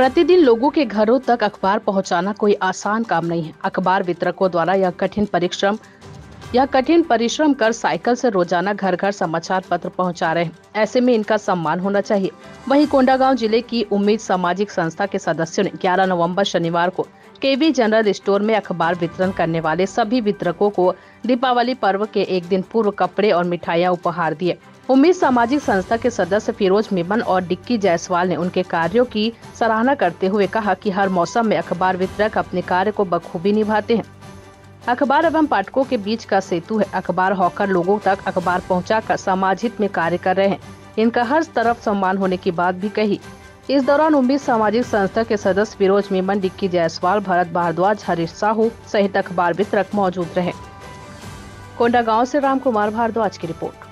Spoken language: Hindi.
प्रतिदिन लोगों के घरों तक अखबार पहुंचाना कोई आसान काम नहीं है। अखबार वितरकों द्वारा यह कठिन परिश्रम यह कठिन परिश्रम कर साइकिल से रोज़ाना घर घर समाचार पत्र पहुँचा रहे हैं। ऐसे में इनका सम्मान होना चाहिए। वहीं कोंडागांव ज़िले की उम्मीद सामाजिक संस्था के सदस्यों ने 11 नवंबर शनिवार को केवी जनरल स्टोर में अखबार वितरण करने वाले सभी वितरकों को दीपावली पर्व के एक दिन पूर्व कपड़े और मिठाइयाँ उपहार दिए। उम्मीद सामाजिक संस्था के सदस्य फिरोज मिमन और डिक्की जायसवाल ने उनके कार्यों की सराहना करते हुए कहा कि हर मौसम में अखबार वितरक अपने कार्य को बखूबी निभाते हैं। अखबार एवं पाठकों के बीच का सेतु है। अखबार हॉकर लोगों तक अखबार पहुंचाकर समाज हित में कार्य कर रहे हैं। इनका हर तरफ़ सम्मान होने की बात भी कही। इस दौरान उम्मीद सामाजिक संस्था के सदस्य फिरोज मेमन, डिक्की जायसवाल, भरत भारद्वाज, हरीश साहू सहित अखबार वितरक मौजूद रहे। कोंडा गाँव से राम कुमार भारद्वाज की रिपोर्ट।